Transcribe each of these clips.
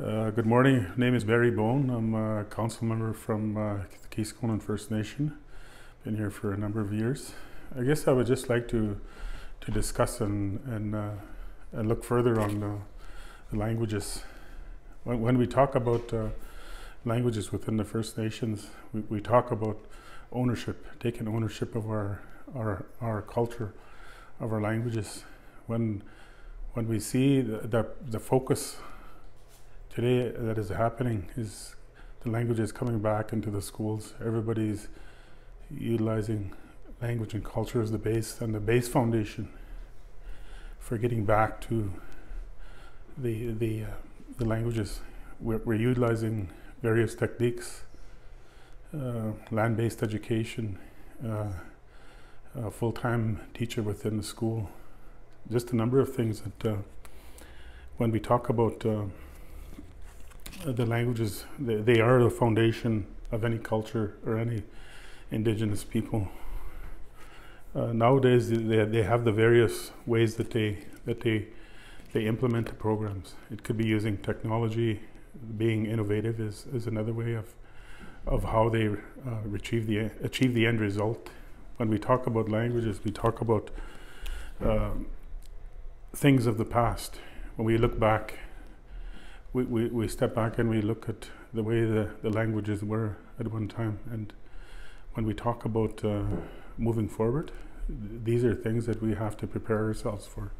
Uh, good morning. My name is Barry Bone. I'm a council member from uh, the Keeseekoowenin First Nation. Been here for a number of years. I guess I would just like to to discuss and and, uh, and look further on the, the languages. When, when, we talk about uh, languages within the First Nations, we, we talk about ownership, taking ownership of our our our culture, of our languages. When when we see the, the, the focus today that is happening is the language is coming back into the schools. Everybody's utilizing language and culture as the base and the base foundation for getting back to the the uh, the languages. We're, we're, utilizing various techniques, uh, land-based education, uh, a full-time teacher within the school, just a number of things that uh, when we talk about uh, the languages, they, they, are the foundation of any culture or any indigenous people. Uh, nowadays, they, they have the various ways that they that they they implement the programs. It could be using technology, being innovative is, is another way of of how they uh, achieve the achieve the end result. When we talk about languages, we talk about uh, things of the past. When we look back we, we, we step back and we look at the way the, the languages were at one time. And when we talk about uh, moving forward, these are things that we have to prepare ourselves for.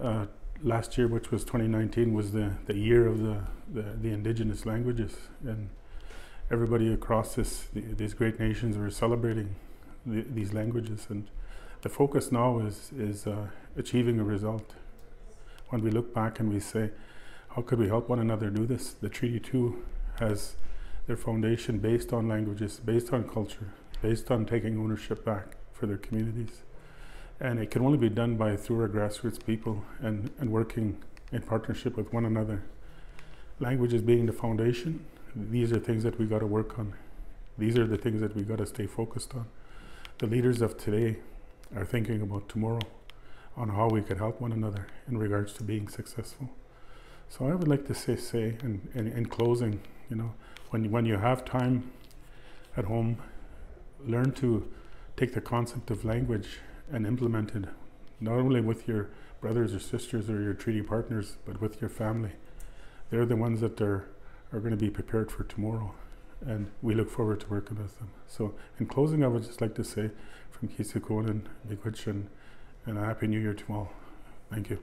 Uh, last year, which was 2019, was the, the year of the, the, the indigenous languages. And everybody across this, the, these great nations were celebrating the, these languages. And the focus now is, is uh, achieving a result. When we look back and we say, how could we help one another do this? The Treaty 2 has their foundation based on languages, based on culture, based on taking ownership back for their communities. And it can only be done by through our grassroots people and, and working in partnership with one another. Languages being the foundation, these are things that we got to work on. These are the things that we got to stay focused on. The leaders of today are thinking about tomorrow on how we could help one another in regards to being successful. So I would like to say, say in, in, in closing, you know, when, when you have time at home, learn to take the concept of language and implement it, not only with your brothers or sisters or your treaty partners, but with your family. They're the ones that are, are going to be prepared for tomorrow. And we look forward to working with them. So in closing, I would just like to say from Keeseekoowenin, Miigwech, and, and a Happy New Year to all. Thank you.